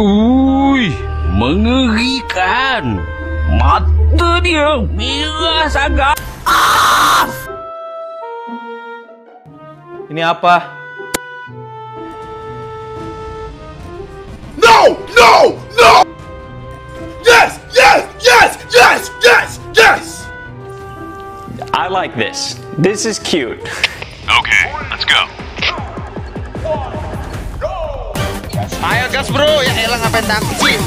Uy, mengerikan. Mata dia merah sangat. Ini apa? No! No! No! Yes! Yes! Yes! Yes! Yes! Yes! I like this. This is cute. Okay, let's go. Ayo gas bro, ya elah ngapain takut sih?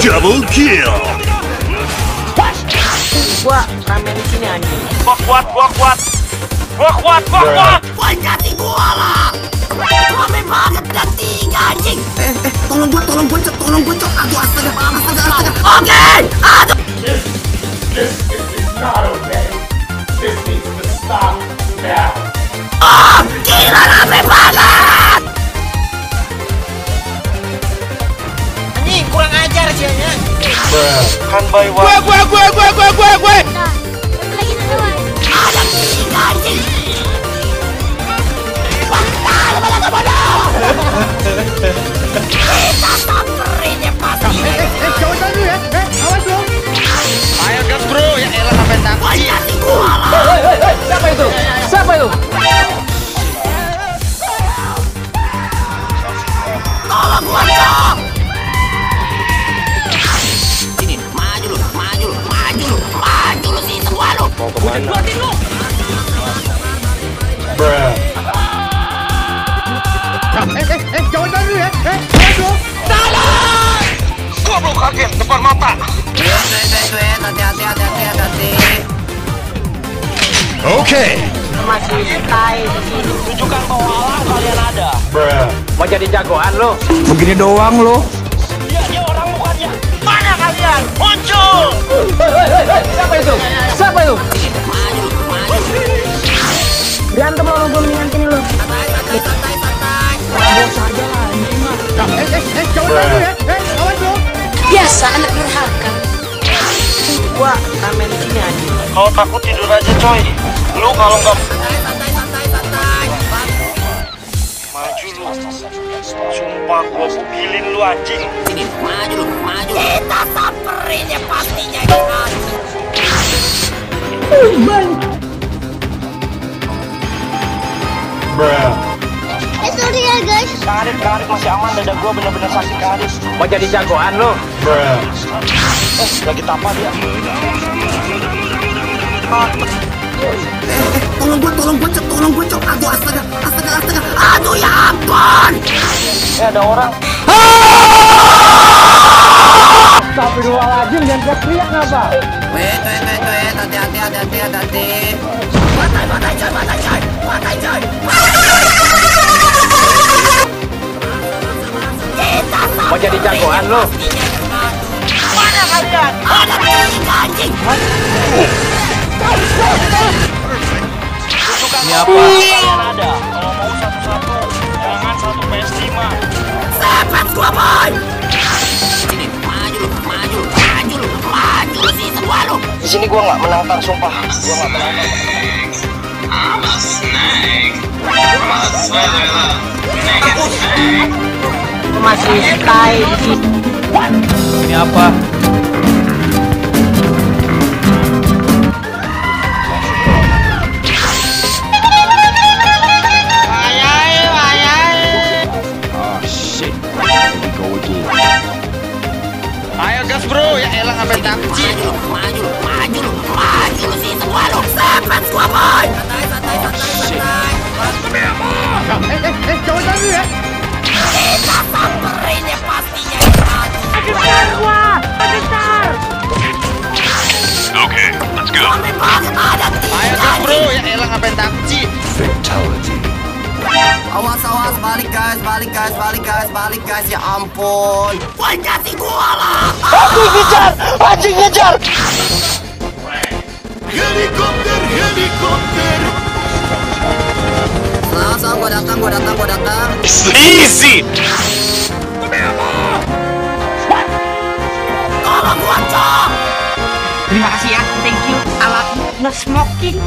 Double kill! Gua ramen di sini anjing. Gua kuat, gua kuat. Gua kuat, gua kuat. Banyak gua lah. Rame banget dan tiga anjing. Eh, eh, tolong gua, tolong gua, tolong gua, cok. Aduh, astaga, astaga, astaga. Oke, Kan by one. Gue, gue, gue, gue, lu. Mau ke mana? Gua belum kaget depan mata. Wait, wait, wait, wait, hati-hati, hati-hati, hati-hati. Okay! Masih stay di sini. Tunjukkan bahwa alam kalian ada. Mau jadi jagoan lo? Begini doang lo. Dia, dia orang bukannya. Mana kalian? Muncul. Siapa itu? Siapa itu? Maju lu, maju. Berantem lo gue mendingan sini lo Santai, santai, santai, santai. Biasa anak durhaka Gua ramen di sini anjing. Kau takut tidur aja coy. Lu kalau nggak maju lu. Sumpah gua bugilin lu anjing. Sini, maju lu, maju. Sorry ya guys Karit, karit masih aman. Dada gua bener-bener sakit karit. Mau jadi jagoan lo? Eh, lagi tapa dia. Tolong gua, tolong gua, cok, tolong gua, cok. Aduh, astaga, astaga, astaga. Aduh, ya ampun. Eh, ada orang. Astagfirullahaladzim, jangan teriak ngapa? Wait, wait, wait, wait. Hati-hati, hati-hati, hati-hati. Batai, batai, coy, coy. Kita Mau jadi jagoan lo? Mana kalian? Ada anjing. Ini apa? Kalian ada. Di sini gua nggak menang tar, sumpah. Gua nggak menang. Masih stay di sini. Ini apa? Gua, boy. Santai, santai, santai, santai. Kita samperin ya pastinya kan. Okay, let's go. Ayo gas bro, ya elah ngapain sih? Awas awas balik guys balik guys balik guys balik guys ya ampun Banyak sih gua lah Anjing ngejar! Anjing ngejar! Helikopter, helikopter! Langsung gua datang gua datang gua datang Easy! Tolong gua cok Terima kasih ya, thank you Alat nge-smoking